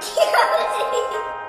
気持。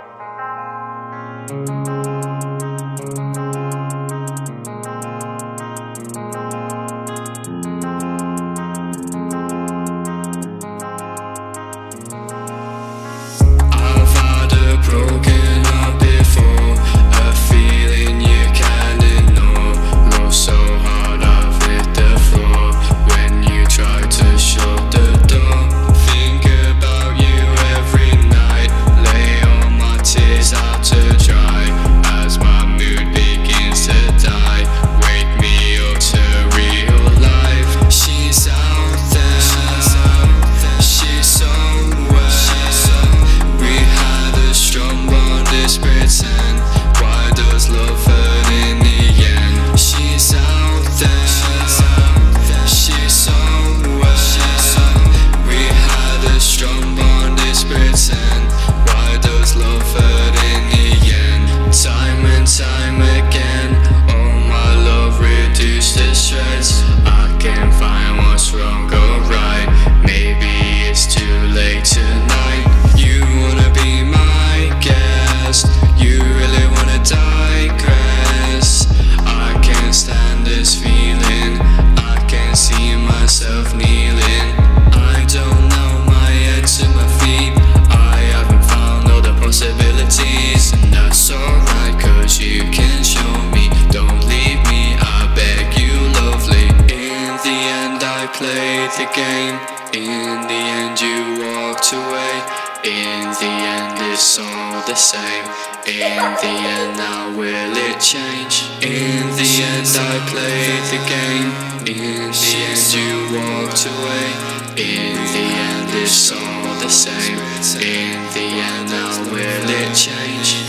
with the game. In the end, you walked away. In the end, it's all the same. In the end, now will it change? In the end, I played the game. In the end, you walked away. In the end, it's all the same. In the end, now will it change?